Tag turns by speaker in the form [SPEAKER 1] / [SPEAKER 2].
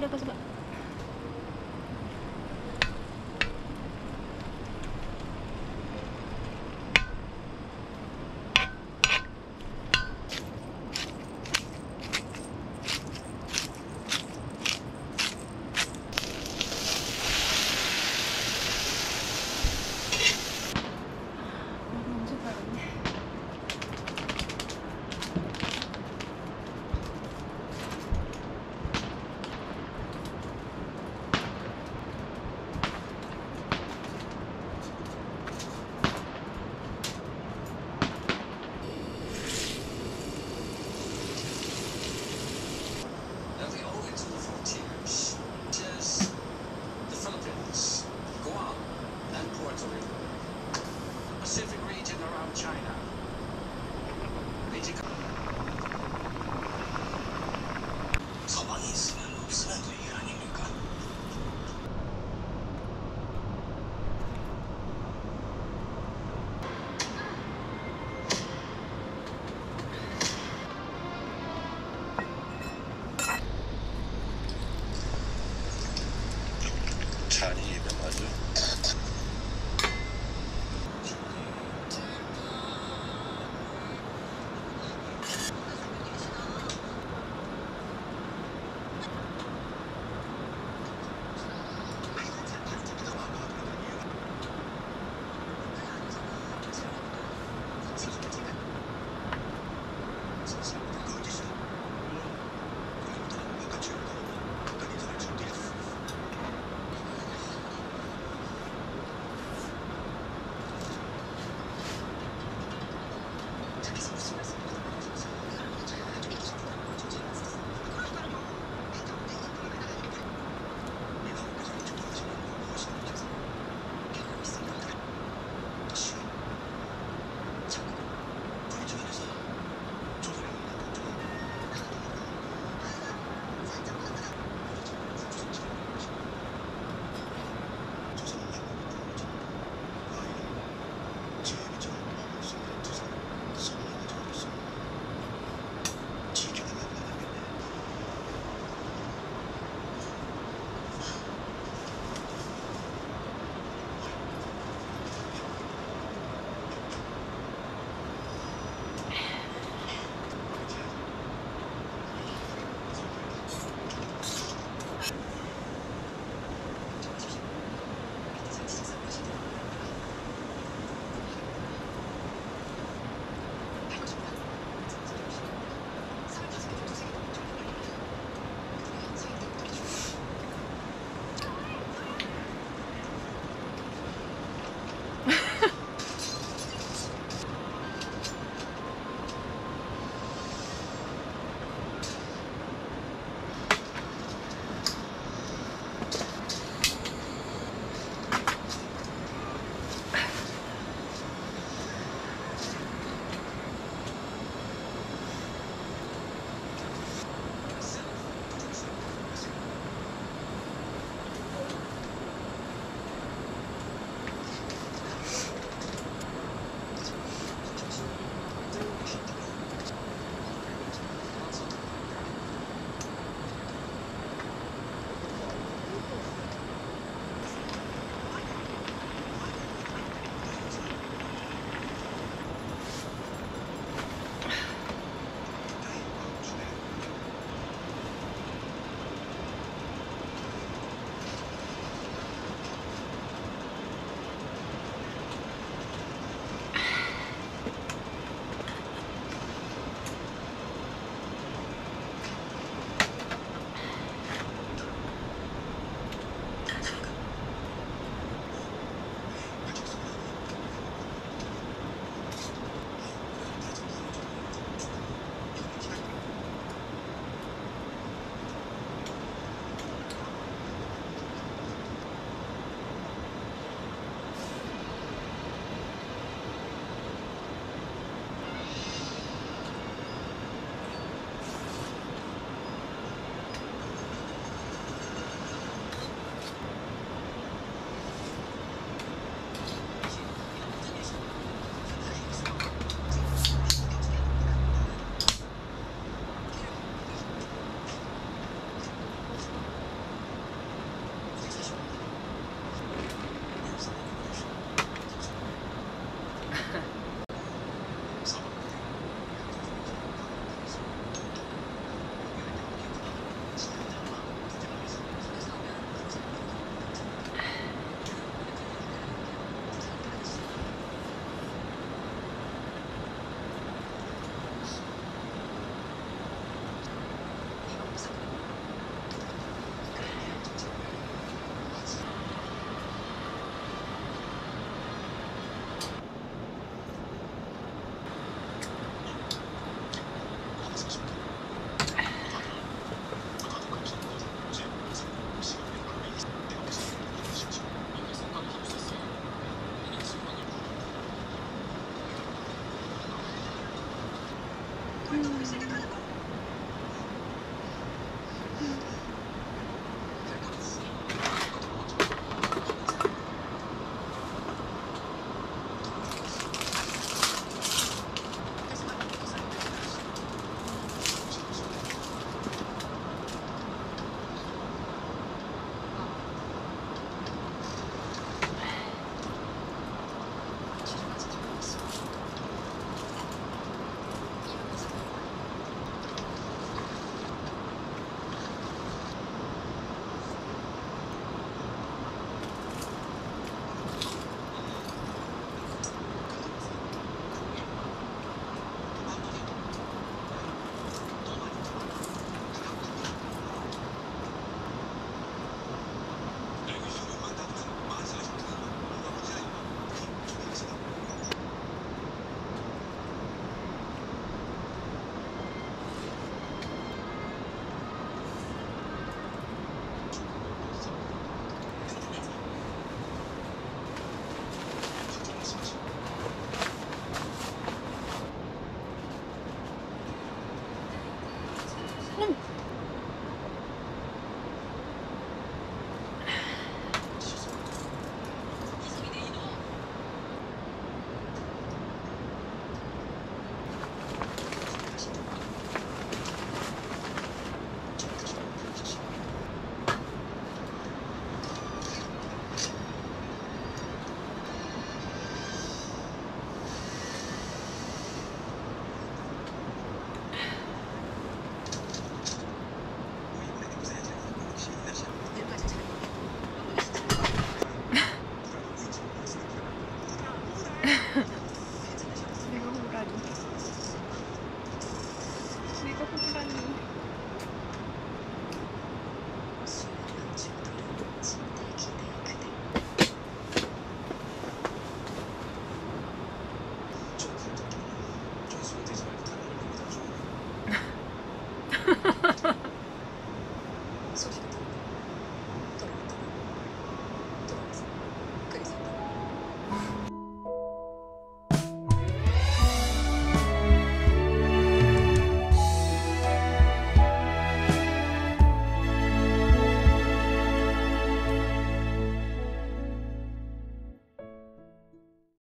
[SPEAKER 1] dah kau sebab Pacific region around China.